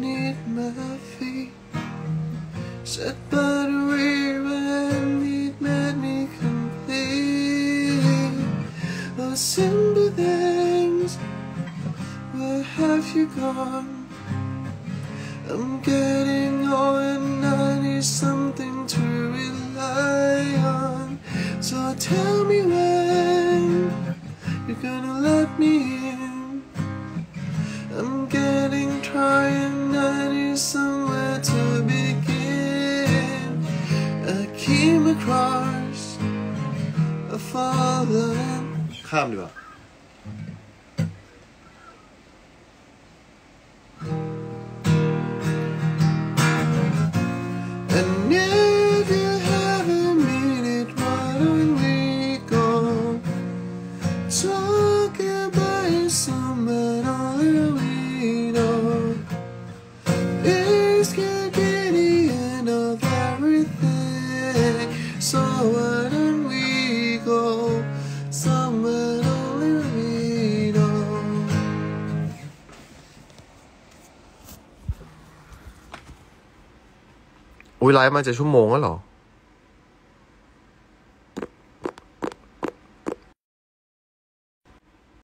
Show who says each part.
Speaker 1: beneath my feet. Set by the river and it made me complete. Oh, simple things, where have you gone? I'm getting old and I need something to rely on. So tell me came across a fallen ข้ามดีกว่า And if you have a minute, why don't we go talk about someone อุ้ยไลฟ์มาจะชั่วโมงแล้วเหรอ